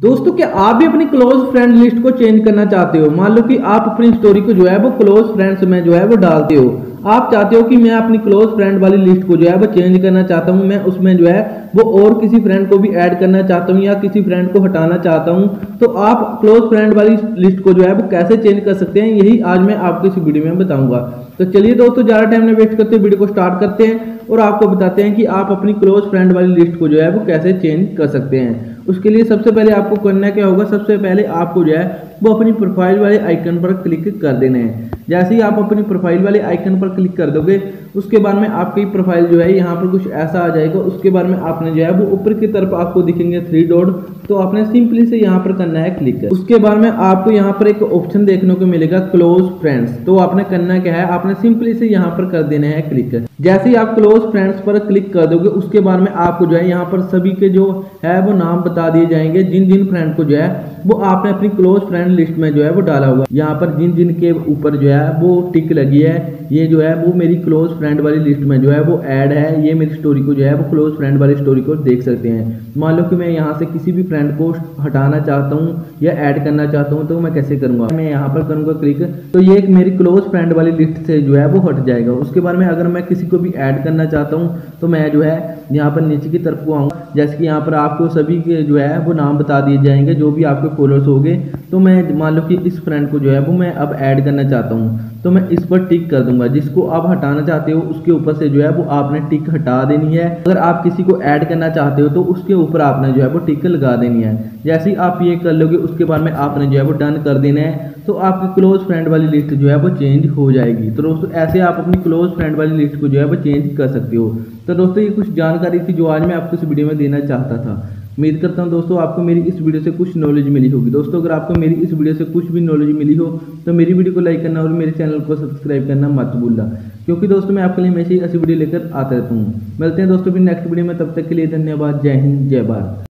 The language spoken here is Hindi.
दोस्तों, क्या आप भी अपनी क्लोज फ्रेंड लिस्ट को चेंज करना चाहते हो? मान लो कि आप अपनी स्टोरी को जो है वो क्लोज फ्रेंड्स में जो है वो डालते हो। आप चाहते हो कि मैं अपनी क्लोज फ्रेंड वाली लिस्ट को जो है वो चेंज करना चाहता हूँ, मैं उसमें जो है वो और किसी फ्रेंड को भी ऐड करना चाहता हूँ या किसी फ्रेंड को हटाना चाहता हूँ। तो आप क्लोज फ्रेंड वाली लिस्ट को जो है वो कैसे चेंज कर सकते हैं, यही आज मैं आपको इस वीडियो में बताऊँगा। तो चलिए दोस्तों, ज़्यादा टाइम नहीं वेस्ट करते वीडियो को स्टार्ट करते हैं और आपको बताते हैं कि आप अपनी क्लोज फ्रेंड वाली लिस्ट को जो है वो कैसे चेंज कर सकते हैं। उसके लिए सबसे पहले आपको करना क्या होगा, सबसे पहले आपको जो है, वो अपनी प्रोफ़ाइल वाले आइकन पर क्लिक कर देना है। जैसे ही आप अपनी प्रोफ़ाइल वाले आइकन पर क्लिक कर दोगे उसके बाद में आपकी प्रोफ़ाइल जो है, यहाँ पर कुछ ऐसा आ जाएगा। उसके बाद में आपने जो है, वो ऊपर की तरफ़ आपको दिखेंगे थ्री डॉट तो आपने सिंपली से यहाँ पर करना है क्लिक उसके बाद में आपको यहाँ पर एक ऑप्शन देखने को मिलेगा क्लोज फ्रेंड्स तो आपने करना क्या है, आपने सिंपली से यहाँ पर कर देना है क्लिक जैसे ही आप क्लोज फ्रेंड्स पर क्लिक कर दोगे, उसके बाद में आपको जो है, यहाँ पर सभी के जो है, वो नाम बता दिए जाएँगे। जिन जिन फ्रेंड को जो है, वो आपने अपनी क्लोज फ्रेंड लिस्ट में जो है, वो डाला हुआ यहाँ पर जिन जिन के ऊपर जो है, वो टिक लगी है, ये जो है, वो मेरी क्लोज फ्रेंड वाली लिस्ट में जो है वो ऐड है, ये मेरी स्टोरी को जो है वो क्लोज फ्रेंड वाली स्टोरी को देख सकते हैं। मान लो कि मैं यहाँ से किसी भी फ्रेंड को हटाना चाहता हूँ या ऐड करना चाहता हूँ तो मैं कैसे करूँगा? मैं यहाँ पर करूँगा क्लिक तो ये एक मेरी क्लोज फ्रेंड वाली लिस्ट से जो है वो हट जाएगा। उसके बाद में अगर मैं किसी को भी ऐड करना चाहता हूँ तो मैं जो है यहाँ पर नीचे की तरफ़ को आऊँगा। जैसे कि यहाँ पर आपको सभी के जो है वो नाम बता दिए जाएँगे, जो भी आपके फॉलोअर्स हो तो मैं मान लो कि इस फ्रेंड को जो है वो मैं अब ऐड करना चाहता हूँ। तो मैं इस पर टिक कर दूँगा, जिसको आप हटाना चाहते हो, उसके ऊपर से जो है वो आपने टिक हटा देनी है। अगर आप किसी को ऐड करना चाहते हो तो उसके ऊपर आपने जो है वो टिक लगा देनी है। जैसे ही आप ये कर लोगे, उसके बाद में आपने जो है वो डन कर देना है तो आपकी क्लोज फ्रेंड वाली लिस्ट जो है वो चेंज हो जाएगी। तो दोस्तों, ऐसे आप अपनी क्लोज फ्रेंड वाली लिस्ट को जो है वो चेंज कर सकते हो। तो दोस्तों, ये कुछ जानकारी थी जो आज मैं आपको इस वीडियो में देना चाहता था। उम्मीद करता हूँ दोस्तों आपको मेरी इस वीडियो से कुछ नॉलेज मिली होगी। दोस्तों, अगर आपको मेरी इस वीडियो से कुछ भी नॉलेज मिली हो तो मेरी वीडियो को लाइक करना और मेरे चैनल को सब्सक्राइब करना मत भूलना। क्योंकि दोस्तों, मैं आपके लिए हमेशा ही ऐसी वीडियो लेकर आता रहता हूँ। मिलते हैं दोस्तों फिर नेक्स्ट वीडियो में, तब तक के लिए धन्यवाद। जय हिंद, जय भारत।